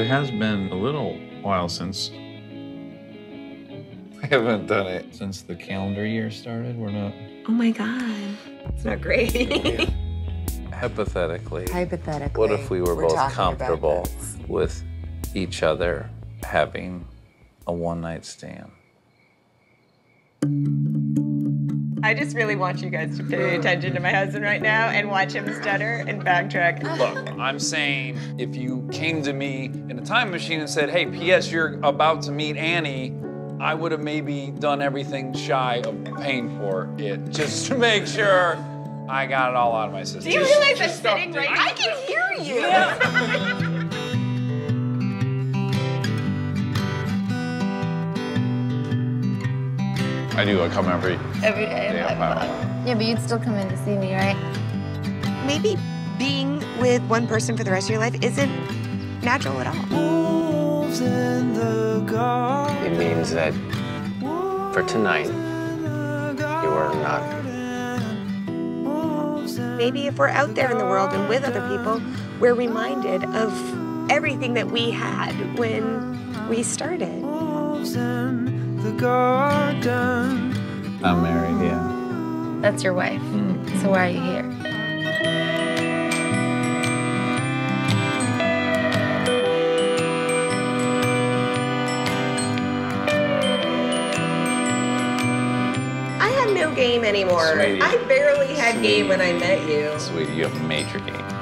It has been a little while since I haven't done it since the calendar year started. We're not. Oh my God. It's not great. Hypothetically, Hypothetically. what if we were, we're both comfortable with each other having a one night stand? I just really want you guys to pay attention to my husband right now and watch him stutter and backtrack. Look, I'm saying if you came to me in a time machine and said, hey, P.S., you're about to meet Annie, I would have maybe done everything shy of paying for it just to make sure I got it all out of my system. Do you Just- realize I'm just sitting right? I can hear you. I do. I come every Every day. day. I'm I'm fine. Yeah, but you'd still come in to see me, right? Maybe being with one person for the rest of your life isn't natural at all. It means that for tonight, you are not. Maybe if we're out there in the world and with other people, we're reminded of everything that we had when we started. I'm married, yeah. That's your wife. So why are you here? I have no game anymore. Sweetie. I barely had game when I met you. Sweetie, you have major game.